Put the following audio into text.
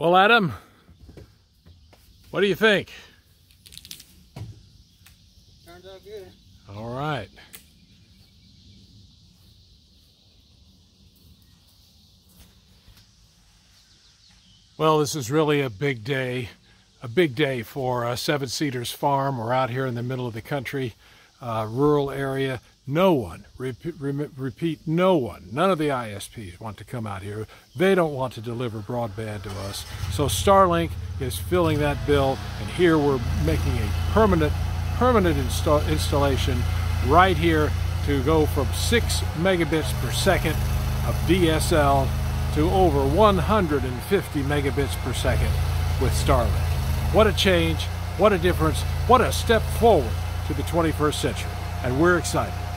Well, Adam, what do you think? Turns out good. All right. Well, this is really a big day, a big day for uh, Seven Cedars Farm. We're out here in the middle of the country, uh, rural area. No one, repeat, repeat, no one, none of the ISPs want to come out here. They don't want to deliver broadband to us. So Starlink is filling that bill, and here we're making a permanent, permanent install, installation right here to go from six megabits per second of DSL to over 150 megabits per second with Starlink. What a change, what a difference, what a step forward to the 21st century. And we're excited.